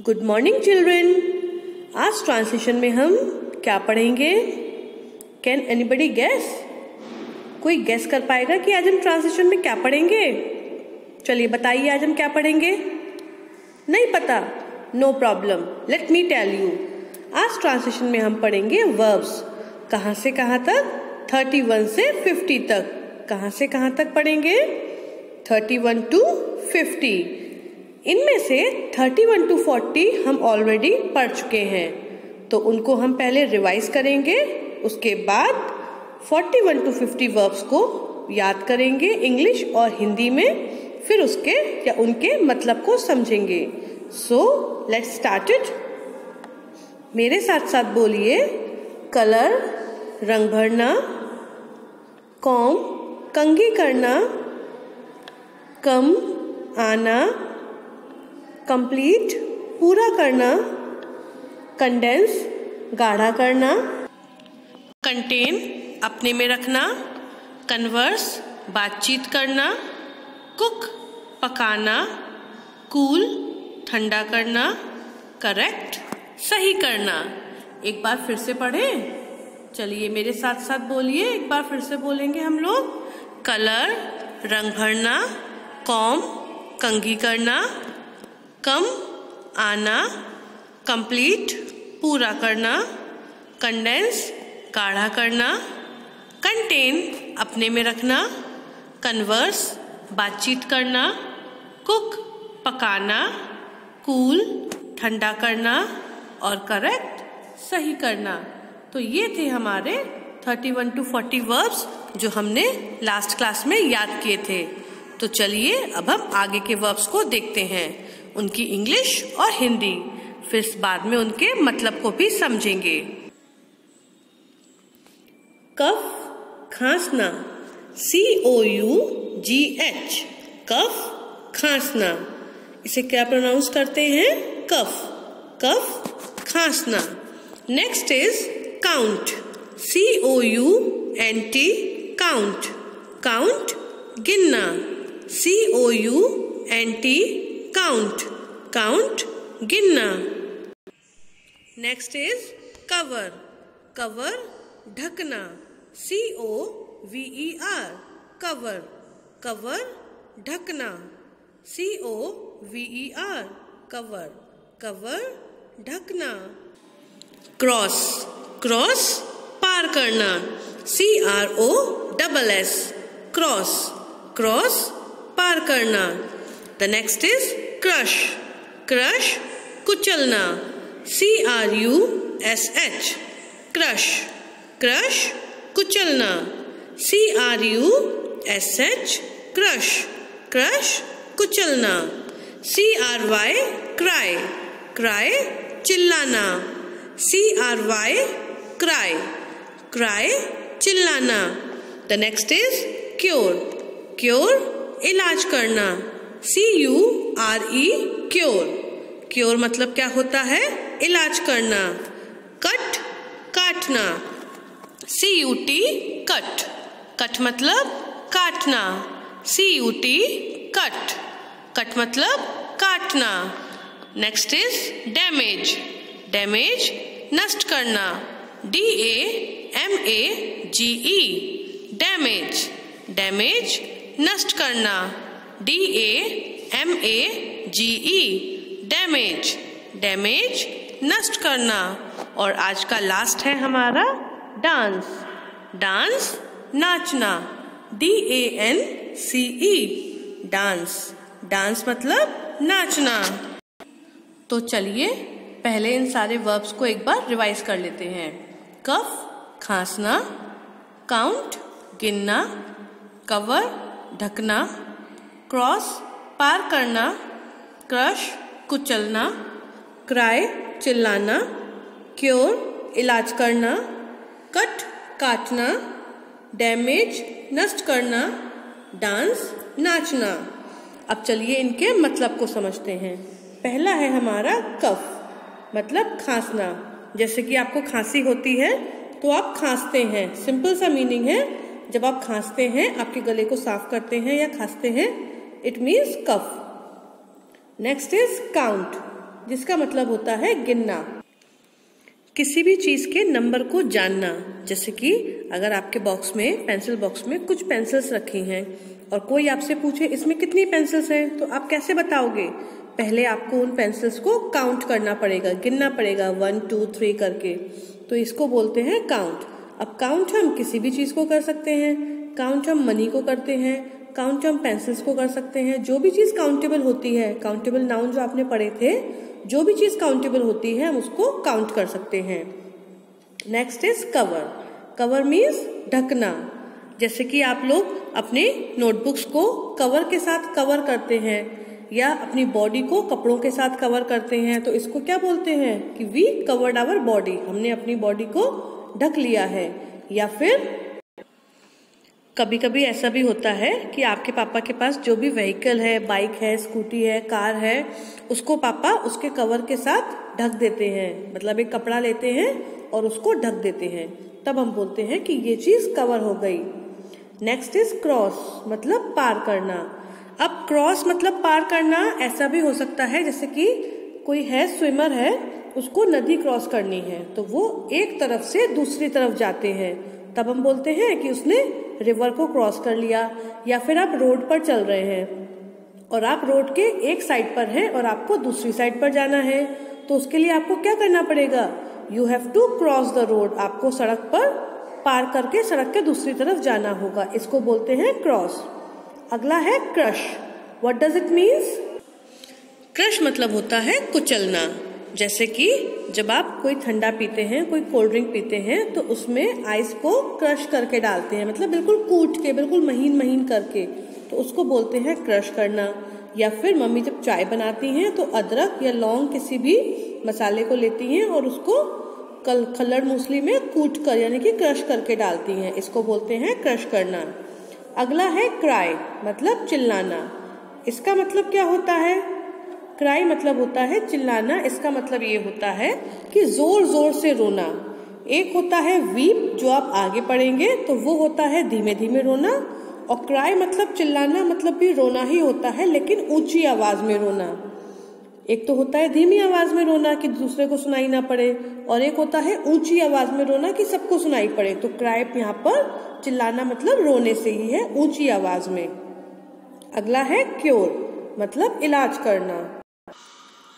Good morning children आज translation में हम क्या पढ़ेंगे? कैन एनीबडी गैस कोई गैस कर पाएगा कि आज हम ट्रांसलेशन में क्या पढ़ेंगे? चलिए बताइए आज हम क्या पढ़ेंगे? नहीं पता। No problem let me tell you आज ट्रांसलेशन में हम पढ़ेंगे वर्ब्स कहाँ से कहाँ तक? थर्टी वन से फिफ्टी तक. कहाँ से कहाँ तक पढ़ेंगे? थर्टी वन टू फिफ्टी इनमें से 31 टू 40 हम ऑलरेडी पढ़ चुके हैं। तो उनको हम पहले रिवाइज करेंगे, उसके बाद 41 टू 50 वर्ब्स को याद करेंगे इंग्लिश और हिंदी में, फिर उसके या उनके मतलब को समझेंगे। सो लेट स्टार्ट इट मेरे साथ साथ बोलिए कलर रंग भरना, कॉम कंगी करना, कम, आना कंप्लीट पूरा करना कंडेंस गाढ़ा करना कंटेन अपने में रखना कन्वर्स बातचीत करना कुक पकाना कूल ठंडा करना करेक्ट सही करना। एक बार फिर से पढ़ें। चलिए मेरे साथ साथ बोलिए। एक बार फिर से बोलेंगे हम लोग। कलर, रंग भरना कॉम कंघी करना कम आना कंप्लीट पूरा करना कंडेंस गाढ़ा करना कंटेन अपने में रखना कन्वर्स बातचीत करना कुक पकाना कूल ठंडा करना और करेक्ट सही करना। तो ये थे हमारे 31 टू 40 वर्ब्स जो हमने लास्ट क्लास में याद किए थे। तो चलिए, अब हम आगे के वर्ब्स को देखते हैं। उनकी इंग्लिश और हिंदी। फिर बाद में उनके मतलब को भी समझेंगे। Cough, खांसना। C O U G H cough, खांसना। इसे क्या प्रोनाउंस करते हैं? Cough cough, खांसना। Next is count C O U N T count count गिनना। C O U N T count. Count, गिनना. नेक्स्ट इज़ कवर कवर ढकना. C O V E R cover cover ढकना. C O V E R cover cover ढकना. Cross cross पार करना. C R O double S cross cross पार करना. The next is crush crush, कुचलना C R U S H crush crush, कुचलना C R U S H crush crush, कुचलना C R Y cry cry चिल्लाना C R Y cry cry चिल्लाना। The next is cure cure इलाज करना C U R E cure cure मतलब क्या होता है? इलाज करना। कट काटना। C U T cut cut मतलब काटना। C U T cut cut मतलब काटना। नेक्स्ट इज़ डैमेज डैमेज नष्ट करना। D A M A G E damage damage नष्ट करना। D A M A G E damage damage नष्ट करना। और आज का लास्ट है हमारा डांस डांस नाचना। D A N C E dance dance मतलब नाचना। तो चलिए, पहले इन सारे वर्ब्स को एक बार रिवाइज कर लेते हैं। कफ, खांसना। काउंट गिनना। कवर ढकना। क्रॉस पार करना, क्रश, कुचलना क्राई चिल्लाना क्योर इलाज करना, कट, काटना, डैमेज, नष्ट करना, डांस, नाचना। अब चलिए इनके मतलब को समझते हैं। पहला है हमारा कफ मतलब खांसना। जैसे कि आपको खांसी होती है तो आप खांसते हैं। सिंपल सा मीनिंग है, जब आप खांसते हैं, आपके गले को साफ़ करते हैं या खांसते हैं it means cough next is count जिसका मतलब होता है गिनना। किसी भी चीज़ के नंबर को जानना, जैसे कि अगर आपके बॉक्स में पेंसिल बॉक्स में कुछ पेंसिल्स रखी हैं और कोई आपसे पूछे, इसमें कितनी पेंसिल्स हैं? तो आप कैसे बताओगे? पहले आपको उन पेंसिल्स को काउंट करना पड़ेगा, गिनना पड़ेगा वन टू थ्री करके। तो इसको बोलते हैं काउंट अब काउंट हम किसी भी चीज़ को कर सकते हैं। काउंट हम मनी को करते हैं। काउंट हम पेंसिल्स को कर सकते हैं। जो भी चीज़ काउंटेबल होती है काउंटेबल नाउन जो आपने पढ़े थे, जो भी चीज़ काउंटेबल होती है, हम उसको काउंट कर सकते हैं। Next is cover cover means ढकना। जैसे कि आप लोग अपने नोटबुक्स को कवर के साथ कवर करते हैं, या अपनी बॉडी को कपड़ों के साथ कवर करते हैं तो इसको क्या बोलते हैं कि वी कवर्ड आवर बॉडी हमने अपनी बॉडी को ढक लिया है, या फिर कभी कभी ऐसा भी होता है कि आपके पापा के पास जो भी व्हीकल है बाइक है स्कूटी है कार है, उसको पापा उसके कवर के साथ ढक देते हैं। मतलब एक कपड़ा लेते हैं और उसको ढक देते हैं। तब हम बोलते हैं कि ये चीज़ कवर हो गई। नेक्स्ट इज़ क्रॉस मतलब पार करना। अब क्रॉस मतलब पार करना ऐसा भी हो सकता है, जैसे कि कोई है स्विमर है, उसको नदी क्रॉस करनी है तो वो एक तरफ़ से दूसरी तरफ़ जाते हैं। तब हम बोलते हैं कि उसने रिवर को क्रॉस कर लिया, या फिर आप रोड पर चल रहे हैं। और आप रोड के एक साइड पर हैं और आपको दूसरी साइड पर जाना है। तो उसके लिए आपको क्या करना पड़ेगा? You have to cross the road आपको सड़क पर पार करके सड़क के दूसरी तरफ़ जाना होगा। इसको बोलते हैं क्रॉस अगला है crush what does it means crush मतलब होता है कुचलना। जैसे कि जब आप कोई ठंडा पीते हैं, कोई कोल्ड ड्रिंक पीते हैं तो उसमें आइस को क्रश करके डालते हैं। मतलब बिल्कुल कूट के, बिल्कुल महीन महीन करके। तो उसको बोलते हैं क्रश करना। या फिर मम्मी जब चाय बनाती हैं तो अदरक या लौंग किसी भी मसाले को लेती हैं और उसको कल खल्लड़ मूसली में कूट कर, यानी कि क्रश करके डालती हैं। इसको बोलते हैं क्रश करना। अगला है क्राई मतलब चिल्लाना। इसका मतलब क्या होता है? क्राई मतलब होता है चिल्लाना, इसका मतलब ये होता है कि ज़ोर ज़ोर से रोना। एक होता है वीप, जो आप आगे पढ़ेंगे तो वो होता है धीमे धीमे रोना। और क्राई मतलब चिल्लाना मतलब भी रोना ही होता है, लेकिन ऊँची आवाज़ में रोना। एक तो होता है धीमी आवाज़ में रोना कि दूसरे को सुनाई ना पड़े, और एक होता है ऊँची आवाज़ में रोना कि सबको सुनाई पड़े। तो क्राई यहाँ पर चिल्लाना मतलब रोने से ही है, ऊँची आवाज़ में। अगला है क्योर मतलब इलाज करना।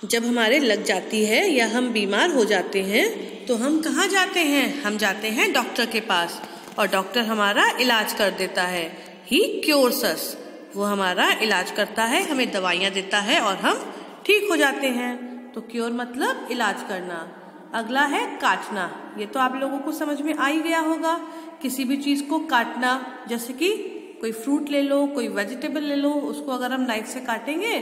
जब हमारे लग जाती है या हम बीमार हो जाते हैं तो हम कहाँ जाते हैं? हम जाते हैं डॉक्टर के पास। और डॉक्टर हमारा इलाज कर देता है। ही क्योर्स अस वो हमारा इलाज करता है, हमें दवाइयाँ देता है और हम ठीक हो जाते हैं। तो क्योर मतलब इलाज करना। अगला है काटना। ये तो आप लोगों को समझ में आ ही गया होगा। किसी भी चीज़ को काटना, जैसे कि कोई फ्रूट ले लो, कोई वेजिटेबल ले लो, उसको अगर हम नाइफ से काटेंगे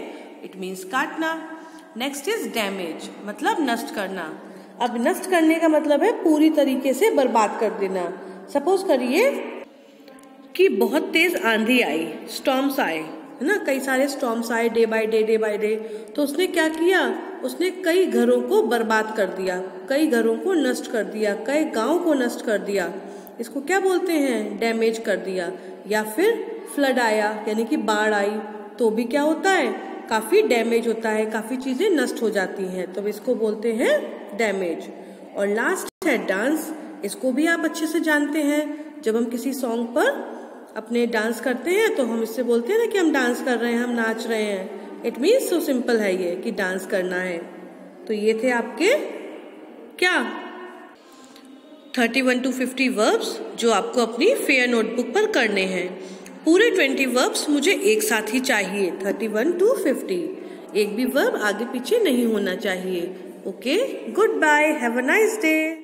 इट मीन्स काटना। नेक्स्ट इज़ डैमेज मतलब नष्ट करना। अब नष्ट करने का मतलब है पूरी तरीके से बर्बाद कर देना। सपोज़ करिए कि बहुत तेज आंधी आई स्टॉम्स आए, है ना? कई सारे स्टॉम्स आए day by day day by day तो उसने क्या किया? उसने कई घरों को बर्बाद कर दिया, कई घरों को नष्ट कर दिया, कई गाँव को नष्ट कर दिया। इसको क्या बोलते हैं? डैमेज कर दिया। या फिर फ्लड आया, यानी कि बाढ़ आई तो भी क्या होता है? काफ़ी डैमेज होता है, काफ़ी चीज़ें नष्ट हो जाती हैं। तो इसको बोलते हैं डैमेज और लास्ट है डांस इसको भी आप अच्छे से जानते हैं। जब हम किसी सॉन्ग पर अपने डांस करते हैं तो हम इससे बोलते हैं ना कि हम डांस कर रहे हैं, हम नाच रहे हैं। इट मीन्स सो सिंपल है ये कि डांस करना है। तो ये थे आपके क्या? Thirty one two fifty verbs जो आपको अपनी फेयर नोटबुक पर करने हैं। पूरे ट्वेंटी वर्ब्स मुझे एक साथ ही चाहिए। थर्टी वन टू फिफ्टी एक भी वर्ब आगे पीछे नहीं होना चाहिए। Okay goodbye have a nice day